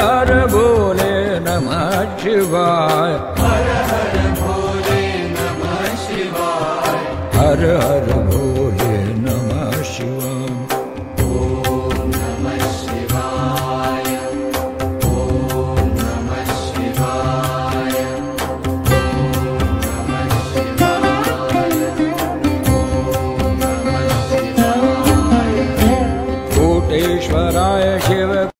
हर भोले नमः शिवाय। हर हर भोले नमः शिवाय। हर हर भोले नमः शिवा ॐ कोटेश्वराय शिव